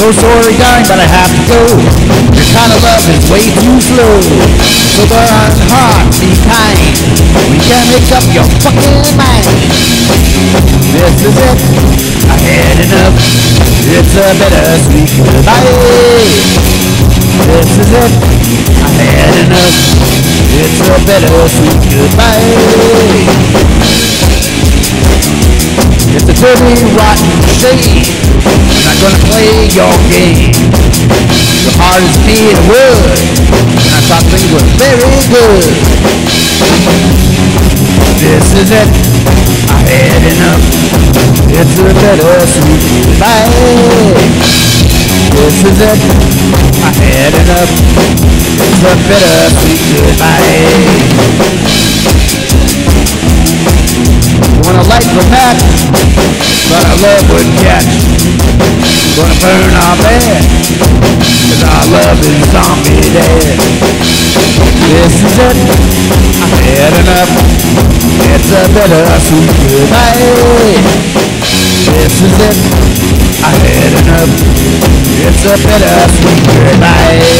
So sorry, darling, but I have to go. Your kind of love is way too slow. So burn hard, be kind. We can make up your fucking mind. This is it. I had enough. It's a bittersweet goodbye. This is it. I had enough. It's a bittersweet goodbye. It's a dirty, rotten shame. Play your game. Your heart is made wood, and I thought things were very good. This is it. I had enough. It's a bittersweet goodbye. This is it. I had enough. It's a bittersweet goodbye. Wanna light the match, but our love would catch. Gonna burn our bed, cause our love is zombie dead. This is it, I've had enough. It's a bittersweet goodbye. This is it, I had enough. It's a bittersweet goodbye.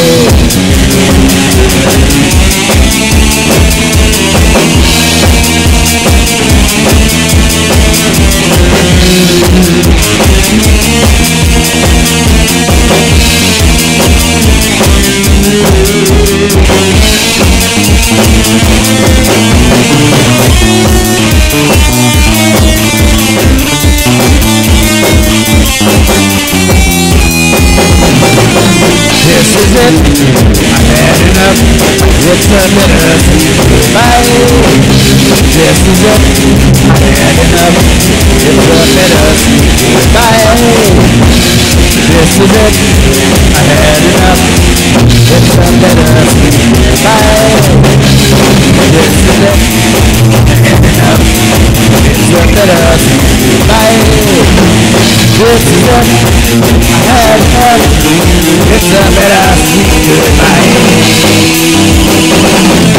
This is it, I've had enough. It's a bittersweet goodbye. This is it, I've had enough. It's a bittersweet goodbye. This is it, I had enough. It's a bittersweet bittersweet goodbye. This is it, I enough. It's a.